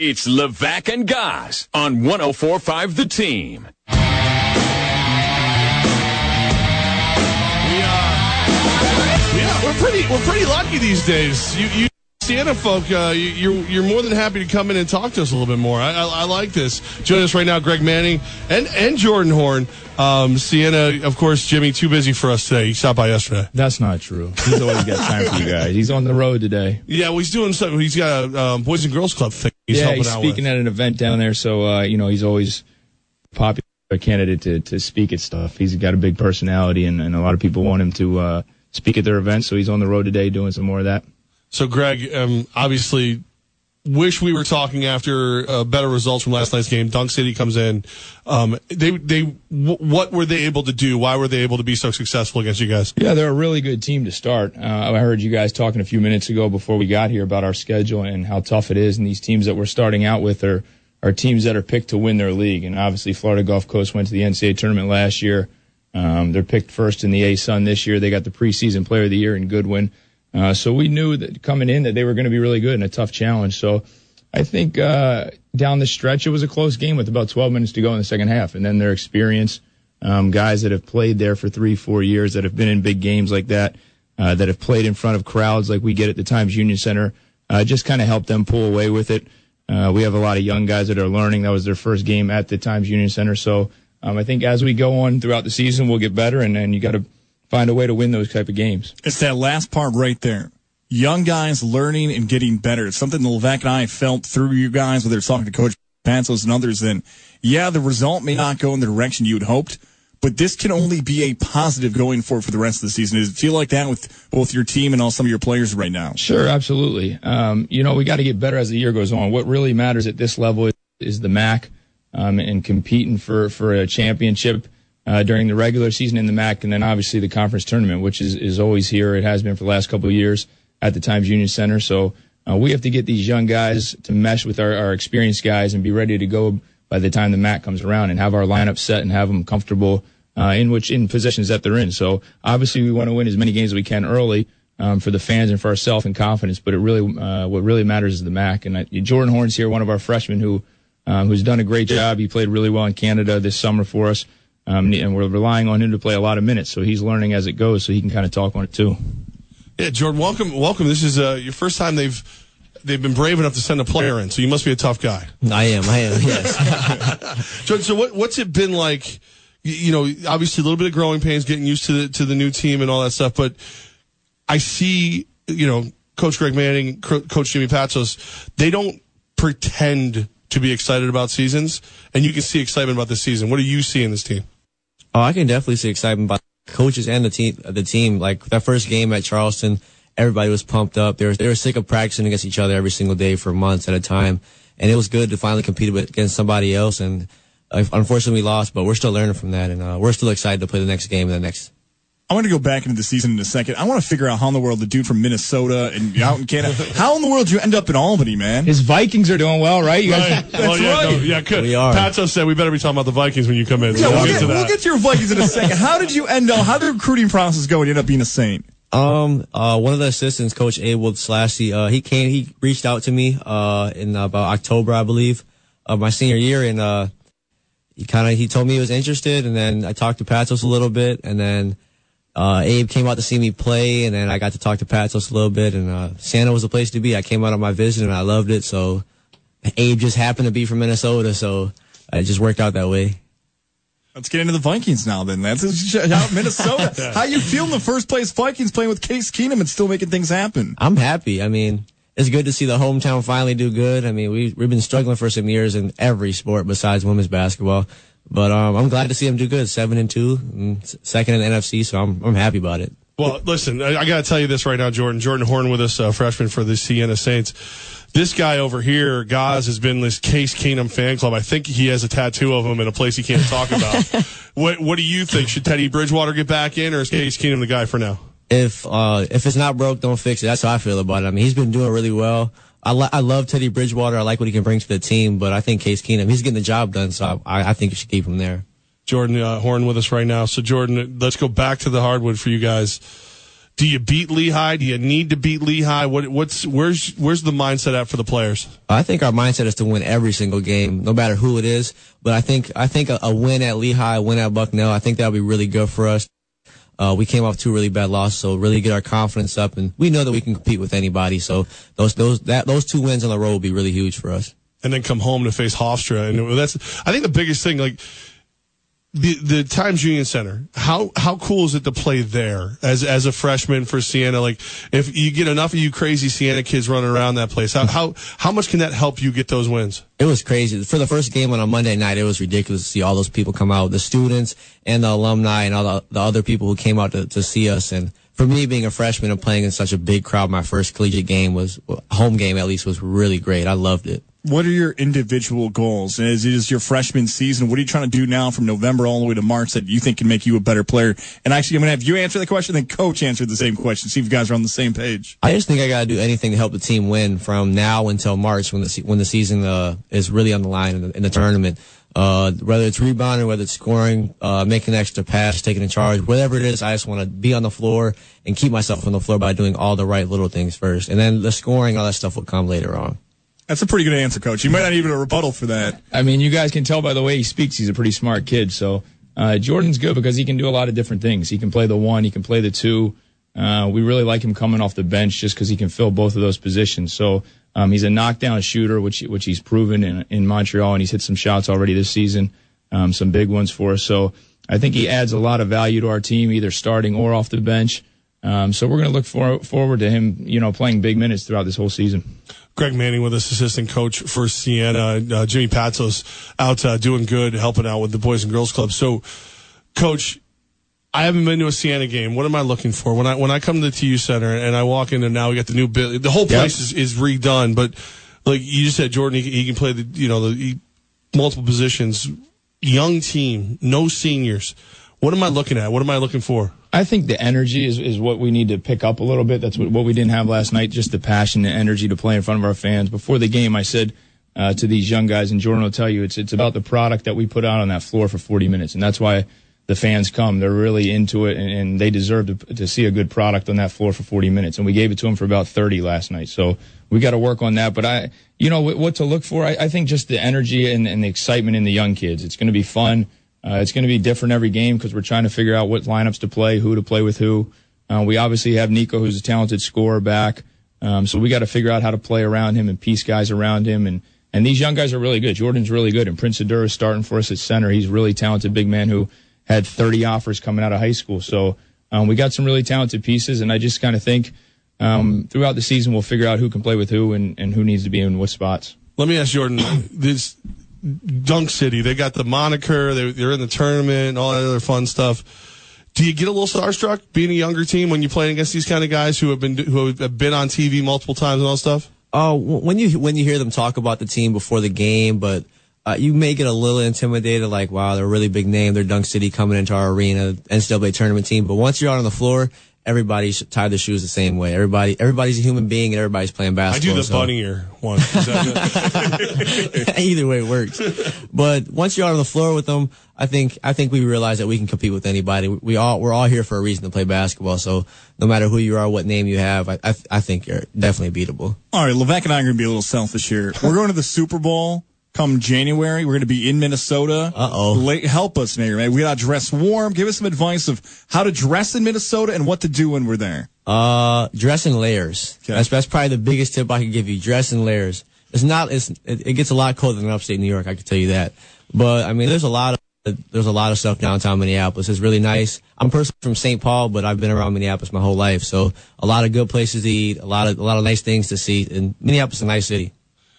It's Levack and Goz on 1045 The Team. We, uh, yeah, we're pretty we're pretty lucky these days. You, you Siena folk, uh, you, you're you're more than happy to come in and talk to us a little bit more. I, I, I like this. Join us right now, Greg Manning and and Jordan Horn. Um, Siena, of course, Jimmy, too busy for us today. He stopped by yesterday. That's not true. He's always got time for you guys. He's on the road today. Yeah, well, he's doing something. He's got a um, Boys and Girls Club thing. He's yeah, he's speaking with. at an event down there, so uh, you know he's always a popular candidate to, to speak at stuff. He's got a big personality, and, and a lot of people want him to uh, speak at their events. So he's on the road today doing some more of that. So, Greg, um, obviously, wish we were talking after uh, better results from last night's game. Dunk City comes in. Um, they they w- what were they able to do? Why were they able to be so successful against you guys? Yeah, they're a really good team to start. Uh, I heard you guys talking a few minutes ago before we got here about our schedule and how tough it is. And these teams that we're starting out with are are teams that are picked to win their league. And obviously, Florida Gulf Coast went to the NCAA tournament last year. Um, they're picked first in the ASUN this year. They got the preseason player of the year in Goodwin. Uh, so we knew that coming in that they were going to be really good and a tough challenge. So I think uh, down the stretch it was a close game with about 12 minutes to go in the second half, and then their experience, um, guys that have played there for three, four years, that have been in big games like that, uh, that have played in front of crowds like we get at the Times Union Center, uh, just kind of helped them pull away with it. Uh, we have a lot of young guys that are learning. That was their first game at the Times Union Center, so um, I think as we go on throughout the season, we'll get better, and, then you got to find a way to win those type of games. It's that last part right there. Young guys learning and getting better. It's something that Levack and I felt through you guys, whether it's talking to Coach Patsos and others, then yeah, the result may not go in the direction you had hoped, but this can only be a positive going forward for the rest of the season. Does it feel like that with both your team and all some of your players right now? Sure, absolutely. Um, you know, we got to get better as the year goes on. What really matters at this level is, is the MAAC um, and competing for, for a championship uh, during the regular season in the MAAC, and then obviously the conference tournament, which is, is always here. It has been for the last couple of years at the Times Union Center. So uh, we have to get these young guys to mesh with our, our experienced guys and be ready to go by the time the MAAC comes around and have our lineup set and have them comfortable uh, in which in positions that they're in. So obviously we want to win as many games as we can early. Um, for the fans and for ourselves and confidence, but it really, uh, what really matters is the MAAC. And I, Jordan Horn's here, one of our freshmen who, um, who's done a great job. He played really well in Canada this summer for us. Um, and we're relying on him to play a lot of minutes, so he's learning as it goes, so he can kind of talk on it too. Yeah, Jordan, welcome, welcome. This is uh, your first time they've they've been brave enough to send a player in, so you must be a tough guy. I am, I am, yes. Jordan, so what what's it been like? You, you know, obviously a little bit of growing pains, getting used to the to the new team and all that stuff, but I see, you know, Coach Greg Manning, Coach Jimmy Patsos, they don't pretend to be excited about seasons, and you can see excitement about this season. What do you see in this team? Oh, I can definitely see excitement by coaches and the team. The team, like that first game at Charleston, everybody was pumped up. They were they were sick of practicing against each other every single day for months at a time, and it was good to finally compete against somebody else. And uh, unfortunately, we lost, but we're still learning from that, and uh, we're still excited to play the next game and the next I want to go back into the season in a second. I want to figure out how in the world the dude from Minnesota and out in Canada, how in the world did you end up in Albany, man? His Vikings are doing well, right? You guys, right. That's well, yeah, right. No, yeah, good. We are. Patsos said we better be talking about the Vikings when you come in. Yeah, So we'll, we'll get, get to we'll get to your Vikings in a second. How did you end up? How did the recruiting process go and you end up being a Saint? Um, uh, one of the assistants, Coach Abe Woldeslassie, uh, he came, he reached out to me, uh, in about October, I believe, of my senior year. And, uh, he kind of, he told me he was interested. And then I talked to Patsos a little bit. And then, uh, Abe came out to see me play. And then I got to talk to Patsos a little bit. And, uh, Santa was the place to be. I came out on my visit and I loved it. So Abe just happened to be from Minnesota. So it just worked out that way. Let's get into the Vikings now. Then that's Minnesota. How you feel in the first place Vikings playing with Case Keenum and still making things happen? I'm happy. I mean, it's good to see the hometown finally do good. I mean, we we've been struggling for some years in every sport besides women's basketball, but um, I'm glad to see them do good. Seven and two, and second in the NFC, so I'm I'm happy about it. Well, listen, I, I got to tell you this right now, Jordan. Jordan Horn with us, uh, freshman for the Siena Saints. This guy over here, Goz, has been this Case Keenum fan club. I think he has a tattoo of him in a place he can't talk about. what What do you think? Should Teddy Bridgewater get back in, or is Case Keenum the guy for now? If uh if it's not broke, don't fix it. That's how I feel about it. I mean, he's been doing really well. I li- I love Teddy Bridgewater. I like what he can bring to the team, but I think Case Keenum, he's getting the job done. So I I think you should keep him there. Jordan uh, Horn with us right now. So Jordan, let's go back to the hardwood for you guys. Do you beat Lehigh? Do you need to beat Lehigh? What, what's where's where's the mindset at for the players? I think our mindset is to win every single game, no matter who it is. But I think I think a, a win at Lehigh, a win at Bucknell, I think that'll be really good for us. Uh, we came off two really bad losses, so really get our confidence up, and we know that we can compete with anybody. So those those that those two wins on the road will be really huge for us. And then come home to face Hofstra, and that's I think the biggest thing. Like the the Times Union Center. How how cool is it to play there as as a freshman for Siena? Like if you get enough of you crazy Siena kids running around that place, how how how much can that help you get those wins? It was crazy. For the first game on a Monday night, it was ridiculous to see all those people come out, the students and the alumni and all the, the other people who came out to, to see us. And for me, being a freshman and playing in such a big crowd, my first collegiate game was home game at least was really great. I loved it what are your individual goals? As it is your freshman season, what are you trying to do now from November all the way to March that you think can make you a better player? And actually, I'm going to have you answer the question, then Coach answer the same question. See if you guys are on the same page. I just think I got to do anything to help the team win from now until March when the when the season uh, is really on the line in the, in the tournament. Uh, whether it's rebounding, whether it's scoring, uh, making an extra pass, taking a charge, whatever it is, I just want to be on the floor and keep myself on the floor by doing all the right little things first. And then the scoring, all that stuff will come later on. That's a pretty good answer, Coach. You might not even a rebuttal for that. I mean, you guys can tell by the way he speaks, he's a pretty smart kid. So uh, Jordan's good because he can do a lot of different things. He can play the one, he can play the two. Uh, we really like him coming off the bench just because he can fill both of those positions. So um, he's a knockdown shooter, which which he's proven in, in Montreal, and he's hit some shots already this season, um, some big ones for us. So I think he adds a lot of value to our team, either starting or off the bench. Um, so we're going to look for, forward to him, you know, playing big minutes throughout this whole season. Greg Manning with us, assistant coach for Siena. Uh, Jimmy Patsos out uh, doing good, helping out with the Boys and Girls Club. So, coach, I haven't been to a Siena game. What am I looking for when I when I come to the TU Center and I walk in and now we got the new building? The whole place yep. is, is redone, but like you just said, Jordan, he, he can play the you know the he, multiple positions. Young team, no seniors. What am I looking at? What am I looking for? I think the energy is, is what we need to pick up a little bit. That's what, what we didn't have last night, just the passion and energy to play in front of our fans. Before the game, I said uh, to these young guys, and Jordan will tell you, it's, it's about the product that we put out on that floor for 40 minutes. And that's why the fans come. They're really into it, and, and they deserve to, to see a good product on that floor for 40 minutes. And we gave it to them for about 30 last night. So we got to work on that. But I, you know, what, what to look for, I, I think just the energy and, and the excitement in the young kids. It's going to be fun. Uh, it's going to be different every game because we're trying to figure out what lineups to play, who to play with who. Uh, we obviously have Nico, who's a talented scorer, back. Um, so we got to figure out how to play around him and piece guys around him. And, and these young guys are really good. Jordan's really good. And Prince Adura is starting for us at center. He's a really talented big man who had 30 offers coming out of high school. So um, we got some really talented pieces. And I just kind of think um, throughout the season, we'll figure out who can play with who and, and who needs to be in what spots. Let me ask Jordan this Dunk City. They got the moniker. They, they're in the tournament and all that other fun stuff. Do you get a little starstruck being a younger team when you're playing against these kind of guys who have been who have been on TV multiple times and all stuff? Oh, when you when you hear them talk about the team before the game, but uh, you may get a little intimidated, like, wow, they're a really big name. They're Dunk City coming into our arena, NCAA tournament team. But once you're out on the floor, everybody should tie the shoes the same way. Everybody, everybody's a human being, and everybody's playing basketball. I do the so. bunny ear one. Either way works. But once you're out on the floor with them, I think I think we realize that we can compete with anybody. We all we're all here for a reason to play basketball. So no matter who you are, what name you have, I I, I think you're definitely beatable. All right, Levack and I are going to be a little selfish here. We're going to the Super Bowl come January. We're going to be in Minnesota. Uh oh. Help us, Mayor. Man. We got to dress warm. Give us some advice of how to dress in Minnesota and what to do when we're there. Uh, dress in layers. Okay. That's that's probably the biggest tip I can give you. Dress in layers. It's not. It's it, it gets a lot colder than upstate New York. I can tell you that. But I mean, there's a lot of there's a lot of stuff downtown Minneapolis. It's really nice. I'm personally from St. Paul, but I've been around Minneapolis my whole life. So a lot of good places to eat, a lot of a lot of nice things to see. And Minneapolis is a nice city.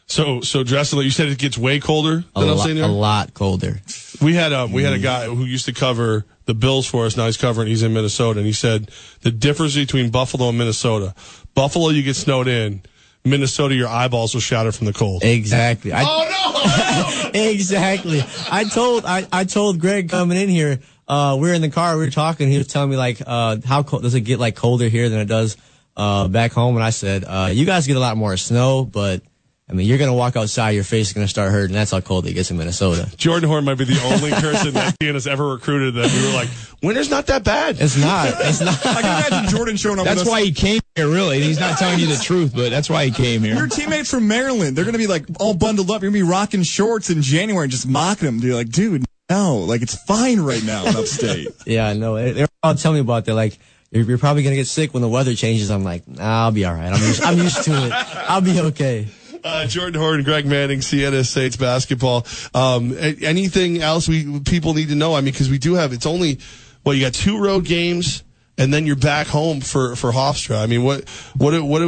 So, so Dressler, you said it gets way colder a, lo- a lot colder. We had a we had a guy who used to cover the Bills for us. Now he's covering. He's in Minnesota, and he said the difference between Buffalo and Minnesota. Buffalo, you get snowed in. Minnesota, your eyeballs will shatter from the cold. Exactly. I, oh no! exactly. I told I, I told Greg coming in here. Uh, we are in the car. We were talking. He was telling me like, uh, how cold does it get like colder here than it does uh, back home? And I said, uh, you guys get a lot more snow, but I mean, you're gonna walk outside, your face is gonna start hurting. That's how cold it gets in Minnesota. Jordan Horn might be the only person that Ian has ever recruited that we were like, winter's not that bad. It's not. It's not. I can imagine Jordan showing up. That's why he came here, really. He's not telling you the truth, but that's why he came here. Your teammates from Maryland, they're gonna be like all bundled up. You're gonna be rocking shorts in January and just mocking them. Dude, like, dude, no, like it's fine right now in upstate. Yeah, I know. They- They're all telling me about that. Like, you're, you're probably gonna get sick when the weather changes. I'm like, nah, I'll be all right. I'm used, I'm used to it. I'll be okay. Uh, Jordan Horn, Greg Manning, Siena Saints basketball. Um, anything else we people need to know? I mean, because we do have it's only well, you got two road games, and then you're back home for for Hofstra. I mean, what what what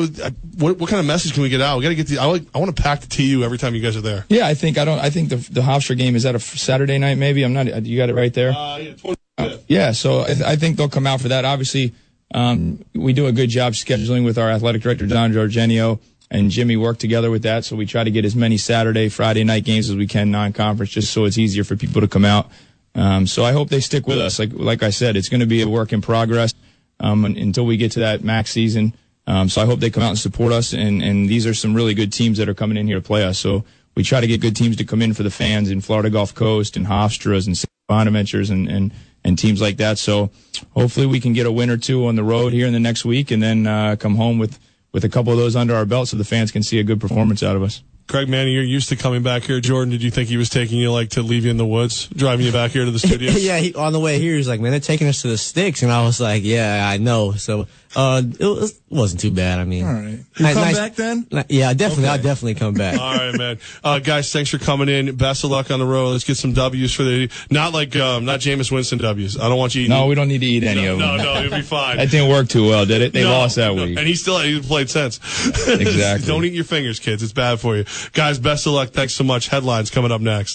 what, what kind of message can we get out? We got to get the. I like, I want to pack the TU every time you guys are there. Yeah, I think I don't. I think the the Hofstra game is that a Saturday night. Maybe I'm not. You got it right there. Uh, yeah, 25th. Yeah, so I, th- I think they'll come out for that. Obviously, um, we do a good job scheduling with our athletic director John D'Argenio and Jimmy work together with that. So we try to get as many Saturday, Friday night games as we can non-conference, just so it's easier for people to come out. Um, so I hope they stick with us. Like like I said, it's going to be a work in progress um, until we get to that MAAC season. Um, so I hope they come out and support us. And and these are some really good teams that are coming in here to play us. So we try to get good teams to come in for the fans in Florida Gulf Coast and Hofstras and. Bonaventures and, and, and teams like that. So hopefully we can get a win or two on the road here in the next week and then uh, come home with, with a couple of those under our belt so the fans can see a good performance out of us. Greg Manning, you're used to coming back here. Jordan, did you think he was taking you like to leave you in the woods, driving you back here to the studio? yeah, he, on the way here, he's like, man, they're taking us to the sticks. And I was like, yeah, I know. So, uh, it, was, it wasn't too bad. I mean, All right. You Nice- come nice- back then? Ni- Yeah, definitely. Okay. I'll definitely come back. All right, man. Uh, guys, thanks for coming in. Best of luck on the road. Let's get some W's for the not like um, not Jameis Winston W's. I don't want you. Eating, No, we don't need to eat any no, of them. no, no, it'll be fine. That didn't work too well, did it? They No, lost that no. week. and he still he played since. Exactly. don't eat your fingers, kids. It's bad for you, guys. Best of luck. Thanks so much. Headlines coming up next.